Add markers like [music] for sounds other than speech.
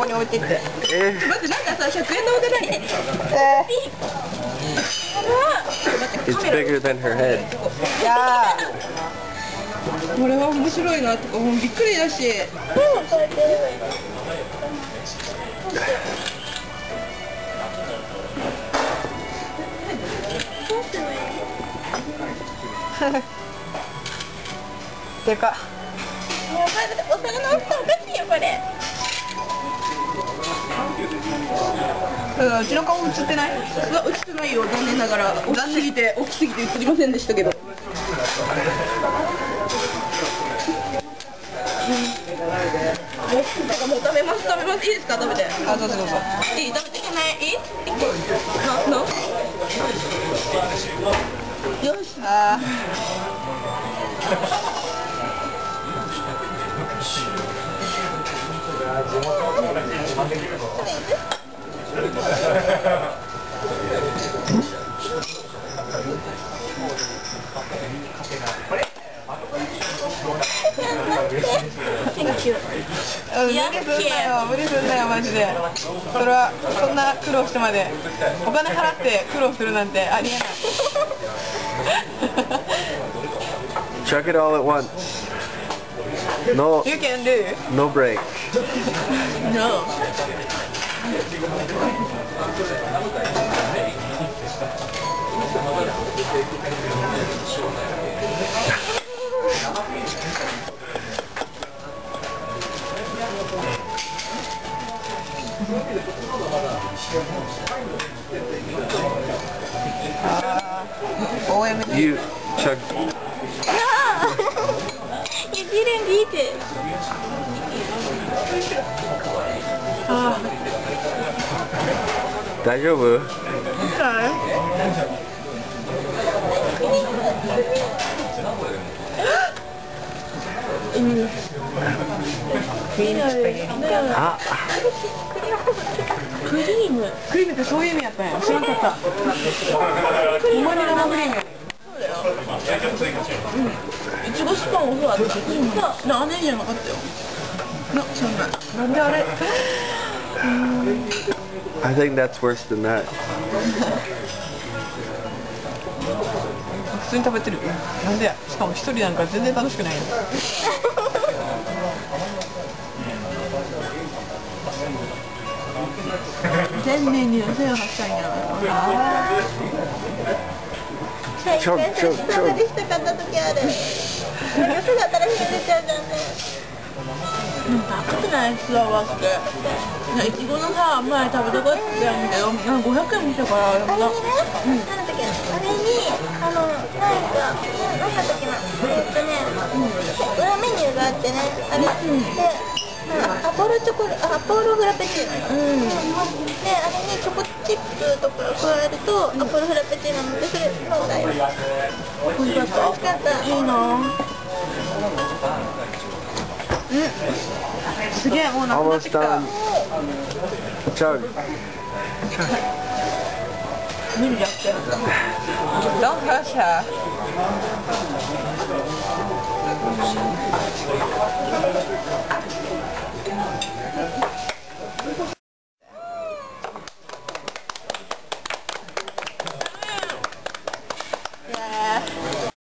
ここに置いてって。え待ってなんかさ100円玉じゃない？えー、It's bigger than her head. いやこれは面白いなとかもうびっくりだし。でか。お魚の大きさおかしいよこれうちの顔映ってない？うわ映ってないよ。残念ながら大きすぎて大きすぎて映りませんでしたけど。もう食べます食べます。いいですか？食べて。あどうぞどうぞ。いい？食べて。いけない？いい？ななよし。あ [laughs] ー無理すんなよ無理すんなよマジでそれはそんな苦労してまでお金払って苦労するなんてありえない Chuck it all at once. No, You can do no break. No あー OM You chug. You didn't eat it あ大丈夫ークリームあ、クリームクリームってそういう意味やったんや知らんかったほんまに生クリームやねいちごスパンもそうだったしさラーメンじゃなかったよなそんななんであれ I think that's worse than that. 普通に食べてるなんでやしかも一人なんか全然楽しくないよ全メニュー1800円やちょちょちょ下がりしたかった時あるなんか姿らひれちゃうじゃんね高くないスラワーっていちごのさ前食べたかったんだ。けど500円もしたからでもななんだっけあれにあのなんかなんだったっけな。えっとね、裏メニューがあってね。あれ。で、アポロチョコあアポロフラペチーノ、うん、であれにチョコチップとか加えるとアポロフラペチーノでそれ飲んだよ美味しかった。美味しかったいいなすげえもうなくなってきた. Chug. 無理やって Don't her